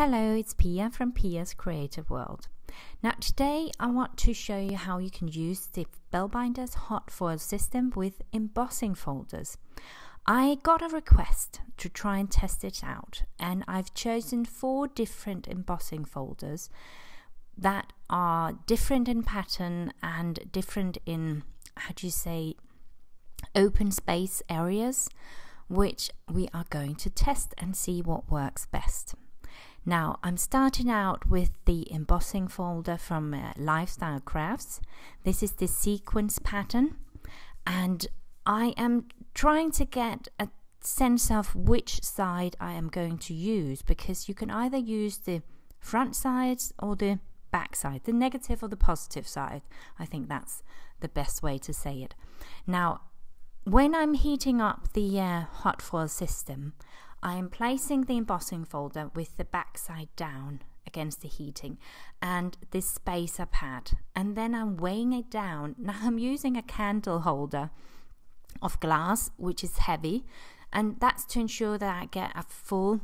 Hello, it's Pia from Pia's Creative World. Now, today I want to show you how you can use the Spellbinders hot foil system with embossing folders. I got a request to try and test it out, and I've chosen four different embossing folders that are different in pattern and different in, how do you say, open space areas, which we are going to test and see what works best. Now, I'm starting out with the embossing folder from uh, Lifestyle Crafts. This is the sequence pattern, and I am trying to get a sense of which side I am going to use because you can either use the front sides or the back side, the negative or the positive side. I think that's the best way to say it. Now, when I'm heating up the uh, hot foil system, I am placing the embossing folder with the back side down against the heating and this spacer pad and then I'm weighing it down. Now I'm using a candle holder of glass which is heavy and that's to ensure that I get a full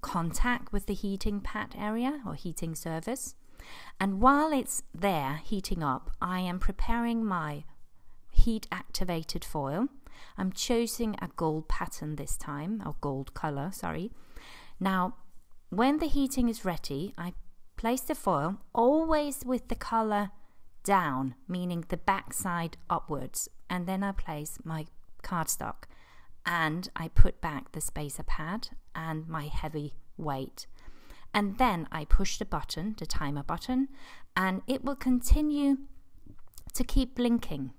contact with the heating pad area or heating surface. And while it's there heating up, I am preparing my heat activated foil I'm choosing a gold pattern this time, or gold color, sorry. Now, when the heating is ready, I place the foil always with the color down, meaning the back side upwards, and then I place my cardstock and I put back the spacer pad and my heavy weight. And then I push the button, the timer button, and it will continue to keep blinking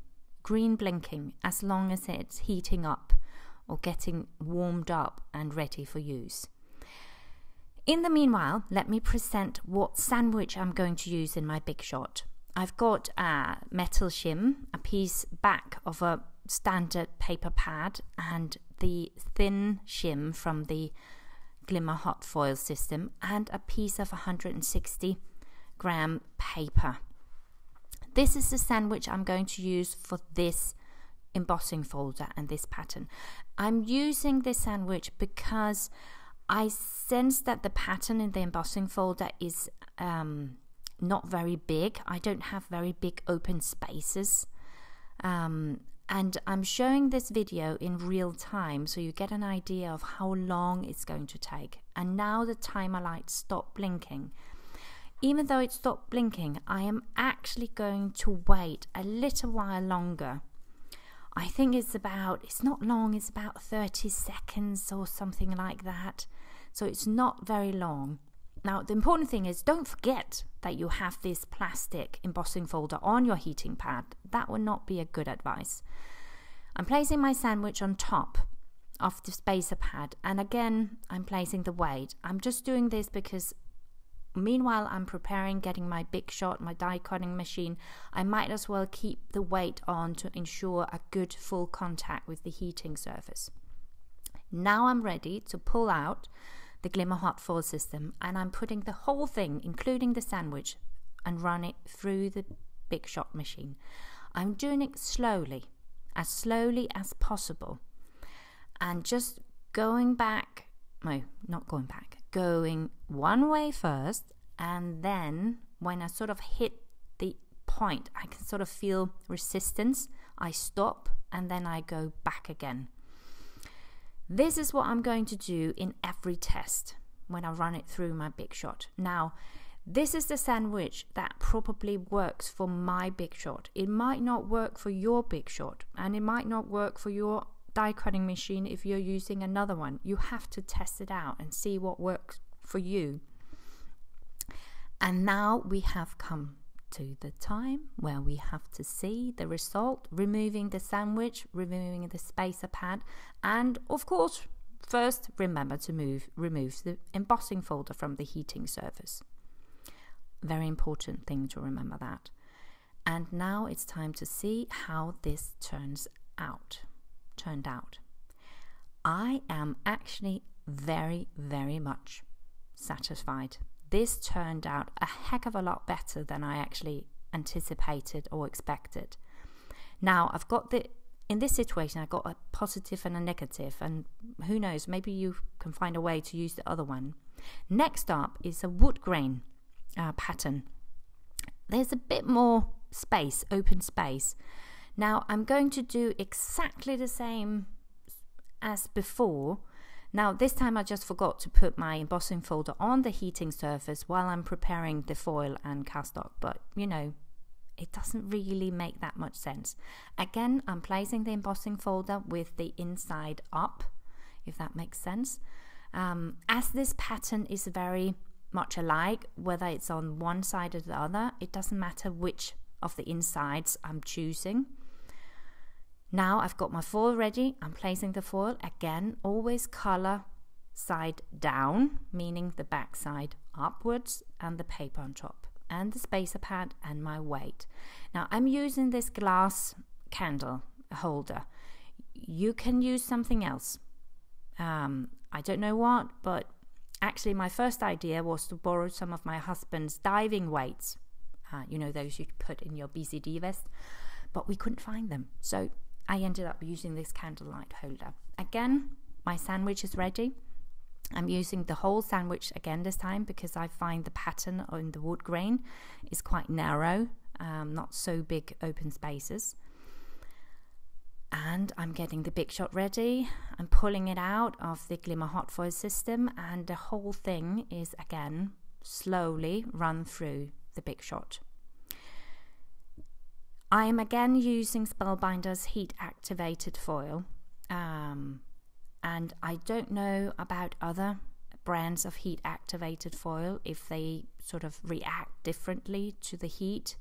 green blinking as long as it's heating up or getting warmed up and ready for use. In the meanwhile, let me present what sandwich I'm going to use in my big shot. I've got a metal shim, a piece back of a standard paper pad, and the thin shim from the Glimmer Hot Foil system, and a piece of 160 gram paper. This is the sandwich I'm going to use for this embossing folder and this pattern. I'm using this sandwich because I sense that the pattern in the embossing folder is um, not very big. I don't have very big open spaces. Um, and I'm showing this video in real time so you get an idea of how long it's going to take. And now the timer light stopped blinking even though it stopped blinking, I am actually going to wait a little while longer. I think it's about, it's not long, it's about 30 seconds or something like that. So it's not very long. Now, the important thing is don't forget that you have this plastic embossing folder on your heating pad. That would not be a good advice. I'm placing my sandwich on top of the spacer pad and again I'm placing the weight. I'm just doing this because Meanwhile, I'm preparing getting my big shot, my die cutting machine. I might as well keep the weight on to ensure a good full contact with the heating surface. Now I'm ready to pull out the Glimmer Hot Foil system and I'm putting the whole thing, including the sandwich, and run it through the big shot machine. I'm doing it slowly, as slowly as possible, and just going back, no, not going back, going one way first, and then when I sort of hit the point, I can sort of feel resistance. I stop and then I go back again. This is what I'm going to do in every test when I run it through my big shot. Now, this is the sandwich that probably works for my big shot. It might not work for your big shot, and it might not work for your die cutting machine if you're using another one. You have to test it out and see what works for you. And now we have come to the time where we have to see the result, removing the sandwich, removing the spacer pad, and of course, first remember to move remove the embossing folder from the heating surface. Very important thing to remember that. And now it's time to see how this turns out turned out. I am actually very, very much satisfied. This turned out a heck of a lot better than I actually anticipated or expected. Now, I've got the in this situation, I've got a positive and a negative, and who knows, maybe you can find a way to use the other one. Next up is a wood grain uh, pattern. There's a bit more space, open space. Now I'm going to do exactly the same as before. Now this time I just forgot to put my embossing folder on the heating surface while I'm preparing the foil and cardstock, but you know, it doesn't really make that much sense. Again, I'm placing the embossing folder with the inside up, if that makes sense. Um, as this pattern is very much alike, whether it's on one side or the other, it doesn't matter which of the insides I'm choosing. Now I've got my foil ready, I'm placing the foil again, always color side down, meaning the back side upwards and the paper on top and the spacer pad and my weight. Now I'm using this glass candle holder. You can use something else. Um, I don't know what, but actually my first idea was to borrow some of my husband's diving weights. Uh, you know those you put in your BCD vest, but we couldn't find them. So I ended up using this candlelight holder. Again, my sandwich is ready. I'm using the whole sandwich again this time because I find the pattern on the wood grain is quite narrow, um, not so big open spaces. And I'm getting the big shot ready. I'm pulling it out of the Glimmer hot foil system, and the whole thing is again slowly run through the big shot. I am again using Spellbinder's heat activated foil. Um, and I don't know about other brands of heat activated foil if they sort of react differently to the heat.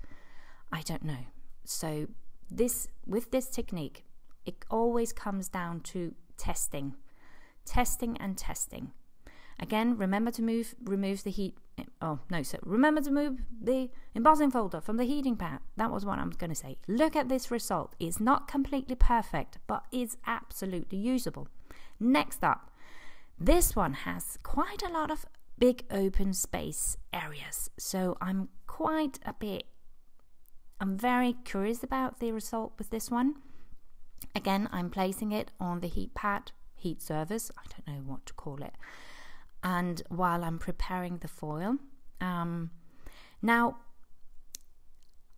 I don't know. So this with this technique, it always comes down to testing. Testing and testing. Again, remember to move remove the heat eh, oh no, so remember to move the embossing folder from the heating pad. That was what I was going to say. Look at this result. It's not completely perfect, but it's absolutely usable. Next up, this one has quite a lot of big open space areas. So I'm quite a bit, I'm very curious about the result with this one. Again, I'm placing it on the heat pad, heat surface, I don't know what to call it. And while I'm preparing the foil, um, now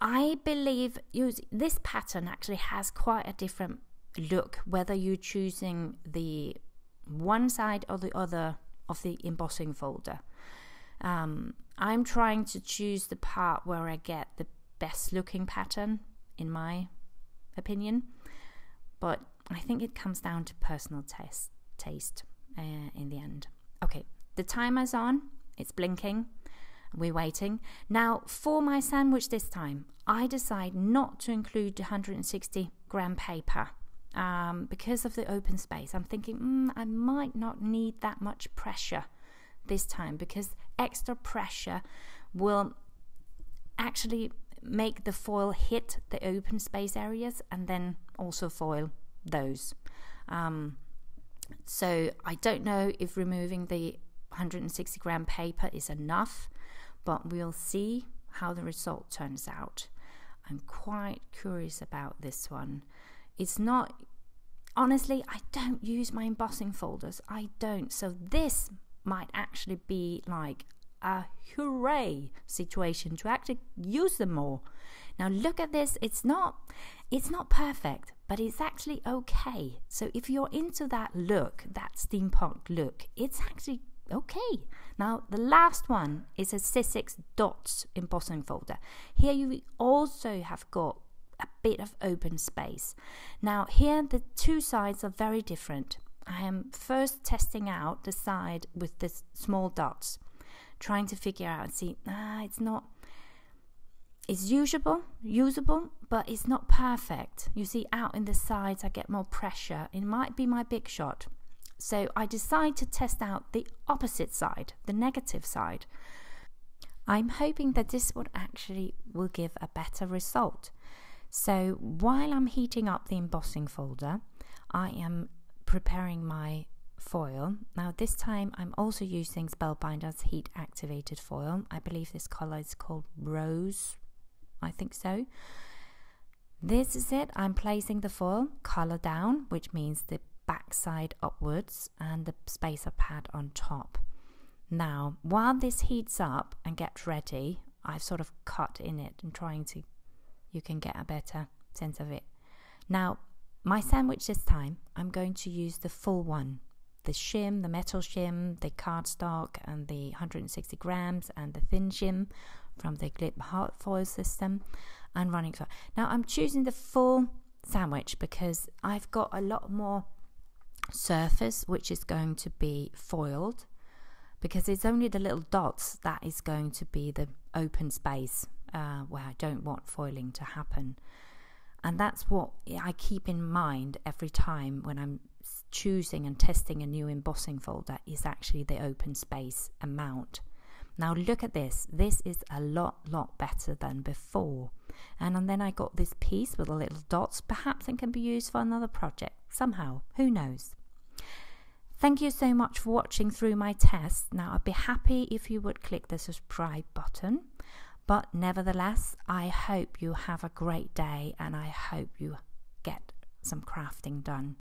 I believe this pattern actually has quite a different look whether you're choosing the one side or the other of the embossing folder. Um, I'm trying to choose the part where I get the best looking pattern, in my opinion, but I think it comes down to personal taste, taste uh, in the end. Okay, the timer's on, it's blinking. We're waiting. Now, for my sandwich this time, I decide not to include the 160 gram paper um, because of the open space. I'm thinking, mm, I might not need that much pressure this time because extra pressure will actually make the foil hit the open space areas and then also foil those. Um, so I don't know if removing the 160 gram paper is enough, but we'll see how the result turns out. I'm quite curious about this one. It's not, honestly, I don't use my embossing folders. I don't. So this might actually be like a hooray situation to actually use them more. Now look at this. It's not it's not perfect, but it's actually okay. So if you're into that look, that steampunk look, it's actually okay. Now the last one is a Sizzix dots embossing folder. Here you also have got a bit of open space. Now, here the two sides are very different. I am first testing out the side with the small dots, trying to figure out and see, ah, it's not, it's usable, usable, but it's not perfect. You see, out in the sides, I get more pressure. It might be my big shot. So I decide to test out the opposite side, the negative side. I'm hoping that this would actually will give a better result. So while I'm heating up the embossing folder, I am preparing my foil. Now this time I'm also using Spellbinder's heat activated foil. I believe this color is called rose. I think so. This is it. I'm placing the foil color down, which means the back side upwards and the spacer pad on top. Now, while this heats up and gets ready, I've sort of cut in it and trying to, you can get a better sense of it. Now, my sandwich this time, I'm going to use the full one. The shim, the metal shim, the cardstock and the 160 grams and the thin shim from the Glib hot foil system and running for. Now I'm choosing the full sandwich because I've got a lot more surface which is going to be foiled because it's only the little dots that is going to be the open space uh, where I don't want foiling to happen. And that's what I keep in mind every time when I'm choosing and testing a new embossing folder is actually the open space amount. Now look at this. This is a lot, lot better than before. And, and then I got this piece with the little dots. Perhaps it can be used for another project somehow. Who knows? Thank you so much for watching through my test. Now, I'd be happy if you would click the subscribe button. But nevertheless, I hope you have a great day and I hope you get some crafting done.